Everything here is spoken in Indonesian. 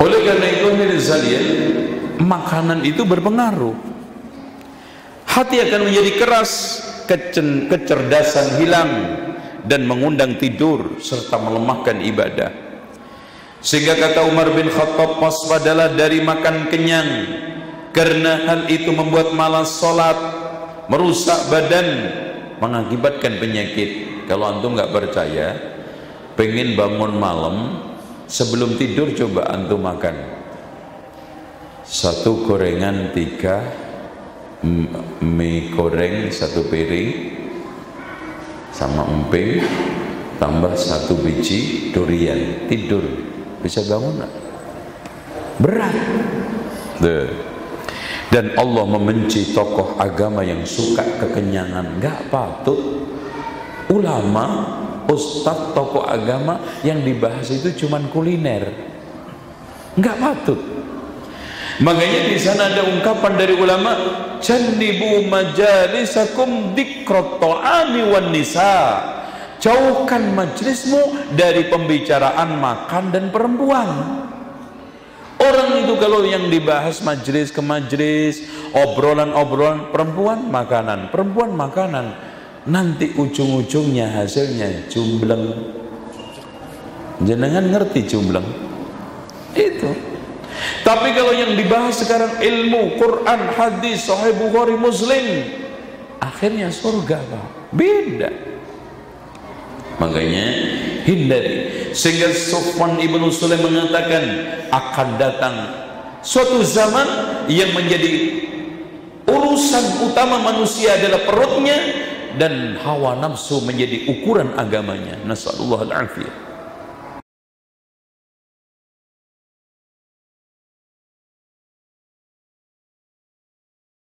oleh karena itu Mirzalian makanan itu berpengaruh. Hati akan menjadi keras kecerdasan hilang dan mengundang tidur serta melemahkan ibadah. Sehingga kata Umar bin Khattab waspadalah dari makan kenyang karena hal itu membuat malas solat merusak badan mengakibatkan penyakit. Kalau antum nggak percaya pengen bangun malam sebelum tidur coba antum makan. Satu gorengan tiga mie goreng satu piring sama emping tambah satu biji durian. Tidur. Bisa bangun berat. Duh. dan Allah membenci tokoh agama yang suka kekenyangan. Gak patut. Ulama ustadz tokoh agama yang dibahas itu cuman kuliner. Gak patut. Makanya di sana ada ungkapan dari ulama jannibu majalisakum dikrot ta'ami wan nisa. Jauhkan majlismu dari pembicaraan makan dan perempuan. Orang itu kalau yang dibahas majlis ke majlis obrolan-obrolan perempuan makanan perempuan makanan nanti ujung-ujungnya hasilnya jumbleng jenengan ngerti jumbleng itu tapi kalau yang dibahas sekarang ilmu, Quran, hadis, Sahih Bukhari, Muslim, akhirnya surga Pak. Beda. Makanya hindari. Sehingga Sufwan ibnu Sulaim mengatakan akan datang suatu zaman yang menjadi urusan utama manusia adalah perutnya dan hawa nafsu menjadi ukuran agamanya. Nasallallahu alaihi